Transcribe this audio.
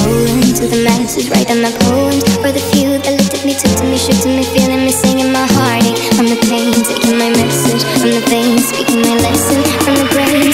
my soul into the masses, writing my poems for the few that looked at me, took to me, shook to me, feeling me, singing my heartache from the pain, taking my message. From the veins, speaking my lesson. From the brain,